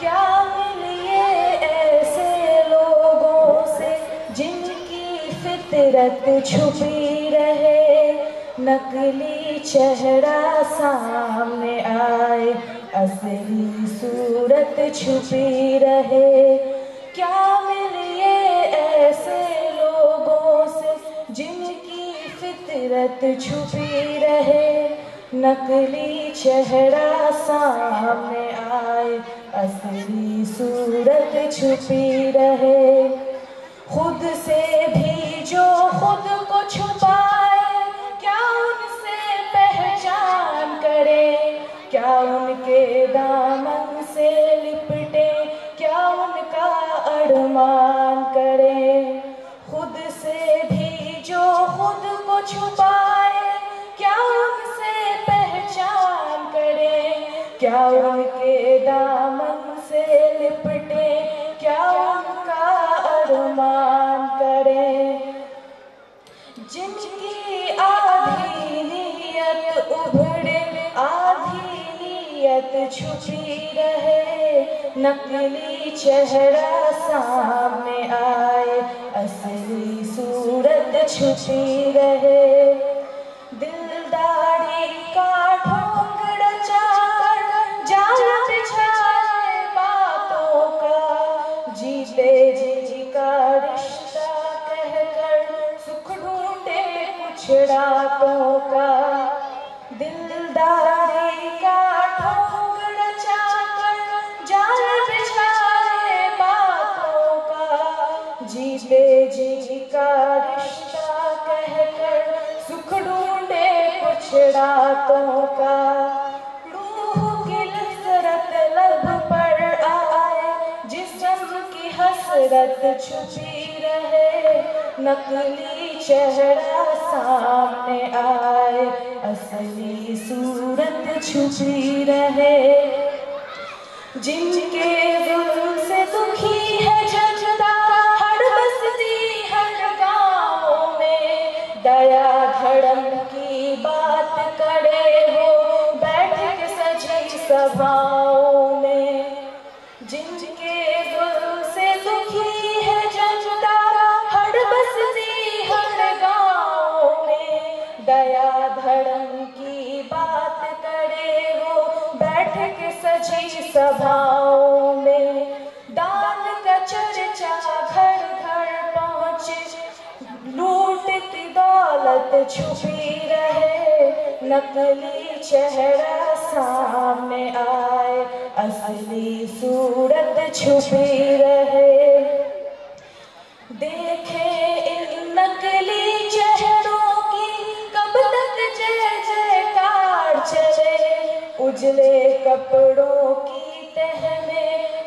क्या ऐसे लोगों से जिनकी फितरत छुपी रहे? नकली चेहरा सामने आए, असली सूरत छुपी रहे। क्या मिलिए ऐसे लोगों से जिनकी फितरत छुपी रहे? नकली चेहरा सामने आए, असली सूरत छुपी रहे। खुद से भी जो खुद को छुपाए, क्या उनसे पहचान करे? क्या उनके दामन से लिपटे? क्या उनका अरमान करे? खुद से भी जो खुद को छुपाए क्या उनके दामन से लिपटे, क्या उनका अरमान करे? जिनकी आधी नीयत उभरे, आधी नीयत छुपी रहे, नकली चेहरा सामने आए, असली सूरत छुपी रहे। रातों का का। रिश्ता कहकर सुख ढूंढे कुछ रातों का। रूह की लसरत लब पर आए जिस्म की हसरत छुपी रहे, नकली चेहरा सामने आए असली सूरत छुपी रहे। जिनके सभाओं में दान का चर्चा घर घर पहुँचे। दौलत छुपी रहे। नकली चेहरा सामने आए। असली सूरत छुपी रहे। देखे इन नकली चेहरों की कब तक जय जयकार चले। उजले कपड़ों की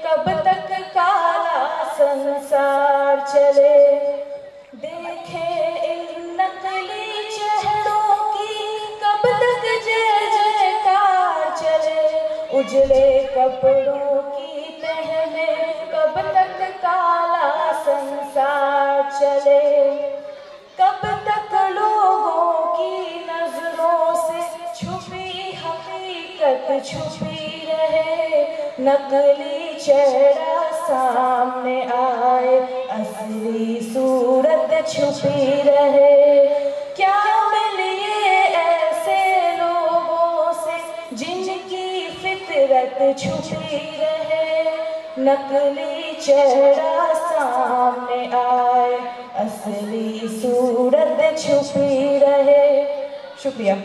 कब तक काला संसार चले? देखे इन नकली की, कब तक जय चले? उजले कपड़ों की में कब तक काला संसार चले? हकीकत छुपी रहे, नकली चेहरा सामने आए, असली सूरत छुपी रहे। क्या मिलिए ऐसे लोगों से जिनकी फितरत छुपी रहे, नकली चेहरा सामने आए, असली सूरत छुपी रहे। शुक्रिया।